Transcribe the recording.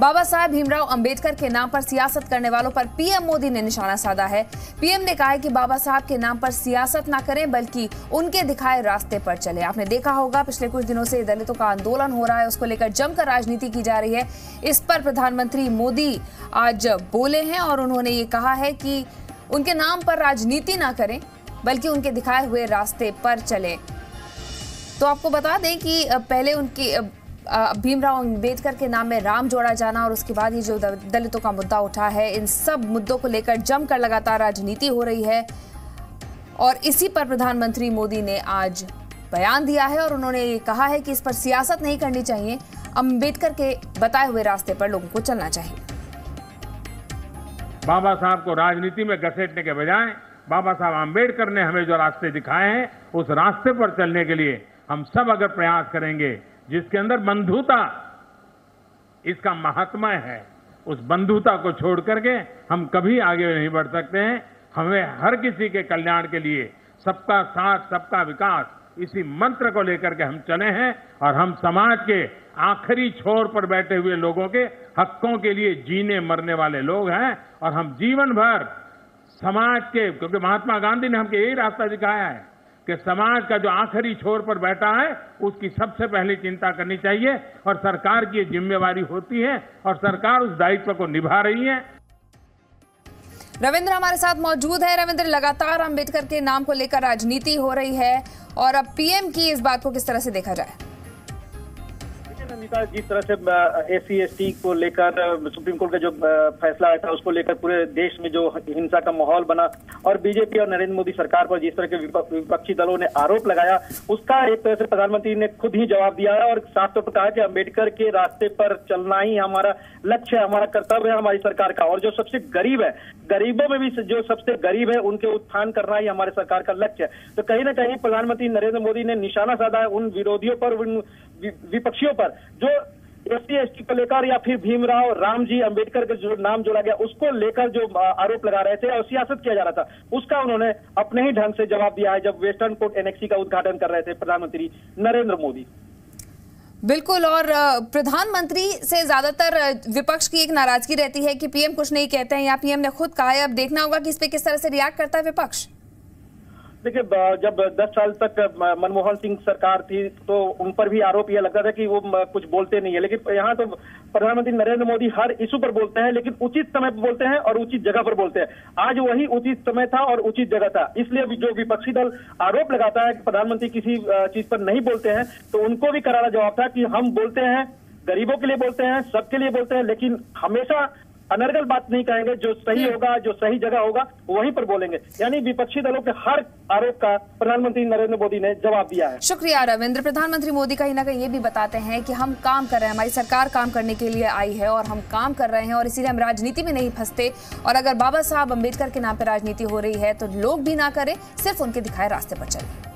बाबा साहब भीमराव अंबेडकर के नाम पर सियासत करने वालों पर पीएम मोदी ने निशाना साधा है। पीएम ने कहा है कि बाबा साहब के नाम पर सियासत ना करें, बल्कि उनके दिखाए रास्ते पर चले। आपने देखा होगा, पिछले कुछ दिनों से दलितों का आंदोलन हो रहा है, उसको लेकर जमकर राजनीति की जा रही है। इस पर प्रधानमंत्री मोदी आज बोले हैं और उन्होंने ये कहा है कि उनके नाम पर राजनीति ना करें, बल्कि उनके दिखाए हुए रास्ते पर चले। तो आपको बता दें कि पहले उनकी भीमराव अंबेडकर के नाम में राम जोड़ा जाना और उसके बाद ये जो दलितों का मुद्दा उठा है, इन सब मुद्दों को लेकर जमकर लगातार राजनीति हो रही है। और इसी पर प्रधानमंत्री मोदी ने आज बयान दिया है और उन्होंने ये कहा है कि इस पर सियासत नहीं करनी चाहिए। अंबेडकर के बताए हुए रास्ते पर लोगों को चलना चाहिए। बाबा साहब को राजनीति में घसीटने के बजाय बाबा साहब आम्बेडकर ने हमें जो रास्ते दिखाए हैं, उस रास्ते पर चलने के लिए हम सब अगर प्रयास करेंगे जिसके अंदर बंधुता इसका महात्मा है, उस बंधुता को छोड़ करके हम कभी आगे नहीं बढ़ सकते हैं। हमें हर किसी के कल्याण के लिए सबका साथ, सबका विकास, इसी मंत्र को लेकर के हम चले हैं और हम समाज के आखिरी छोर पर बैठे हुए लोगों के हकों के लिए जीने मरने वाले लोग हैं और हम जीवन भर समाज के, क्योंकि महात्मा गांधी ने हमको यही रास्ता दिखाया है। कि समाज का जो आखिरी छोर पर बैठा है, उसकी सबसे पहले चिंता करनी चाहिए और सरकार की जिम्मेवारी होती है और सरकार उस दायित्व को निभा रही है। रविंद्र हमारे साथ मौजूद है। रविंद्र, लगातार अंबेडकर के नाम को लेकर राजनीति हो रही है और अब पीएम की इस बात को किस तरह से देखा जाए? देखिए जिस तरह से एस सी को लेकर सुप्रीम कोर्ट का जो फैसला आया था, उसको लेकर पूरे देश में जो हिंसा का माहौल बना, और बीजेपी और नरेंद्र मोदी सरकार पर जिस तरह के विपक्षी दलों ने आरोप लगाया, उसका एक तरह से प्रधानमंत्री ने खुद ही जवाब दिया है, और साफ़ तौर पर कहा कि अंबेडकर के रास्ते पर चलना ही हमारा लक्ष्य है, हमारा कर्तव्य है, हमारी सरकार का, और जो सबसे गरीब है, गरीबों में भी जो सबसे गरीब है, उनके उत्थान करना ही हमारे सरकार का लक्ष्य है। तो कहीं ना कहीं प्रधानमंत्री नरेंद्र मोदी ने निशाना साधा है उन विरोधियों पर, उन विपक्षियों पर। जो एस सी एस को लेकर या फिर भीमराव, राम जी अंबेडकर का जो नाम जोड़ा गया, उसको लेकर जो आरोप लगा रहे थे और सियासत किया जा रहा था, उसका उन्होंने अपने ही ढंग से जवाब दिया है जब वेस्टर्न कोर्ट एनएक्सी का उद्घाटन कर रहे थे प्रधानमंत्री नरेंद्र मोदी। बिल्कुल, और प्रधानमंत्री से ज़्यादातर विपक्ष की एक नाराज़गी रहती है कि पीएम कुछ नहीं कहते हैं या पीएम ने खुद कहा है। अब देखना होगा कि इस पे किस तरह से रिएक्ट करता है विपक्ष। देखिए जब 10 साल तक मनमोहन सिंह सरकार थी तो उन पर भी आरोप यह लगता था कि वो कुछ बोलते नहीं है। लेकिन यहाँ तो प्रधानमंत्री नरेंद्र मोदी हर इशू पर बोलते हैं, लेकिन उचित समय पर बोलते हैं और उचित जगह पर बोलते हैं। आज वही उचित समय था और उचित जगह था। इसलिए जो विपक्षी दल आरोप लगाता है कि प्रधानमंत्री किसी चीज़ पर नहीं बोलते हैं तो उनको भी करारा जवाब था कि हम बोलते हैं, गरीबों के लिए बोलते हैं, सबके लिए बोलते हैं, लेकिन हमेशा अनर्गल बात नहीं कहेंगे जो सही होगा जो सही जगह होगा वहीं पर बोलेंगे। यानी विपक्षी दलों के हर आरोप का प्रधानमंत्री नरेंद्र मोदी ने जवाब दिया है। शुक्रिया रविंद्र। प्रधानमंत्री मोदी कहीं ना कहीं ये भी बताते हैं कि हम काम कर रहे हैं हमारी सरकार काम करने के लिए आई है और हम काम कर रहे हैं और इसीलिए हम राजनीति में नहीं फंसते। और अगर बाबा साहब अंबेडकर के नाम पर राजनीति हो रही है तो लोग भी ना करें सिर्फ़ उनके दिखाए रास्ते पर चलें।